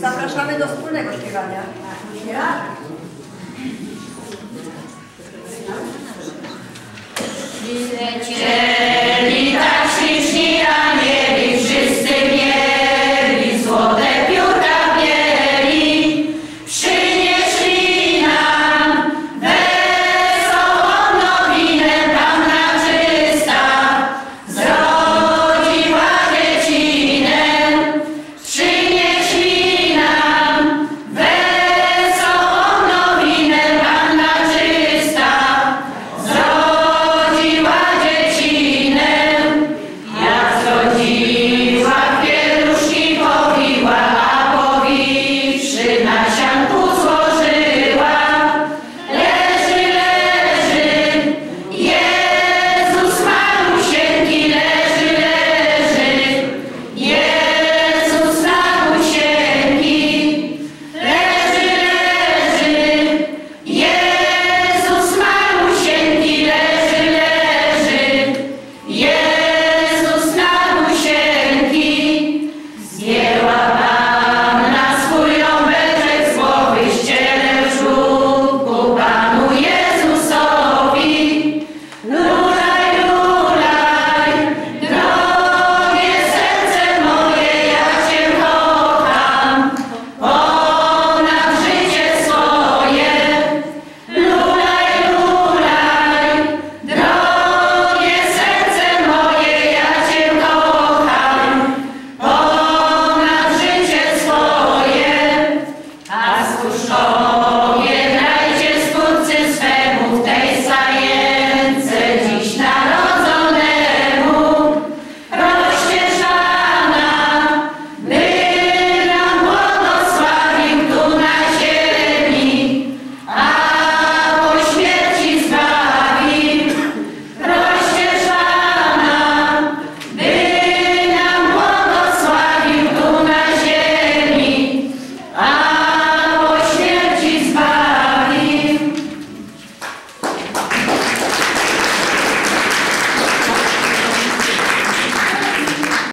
Zapraszamy do wspólnego śpiewania. Ile Cię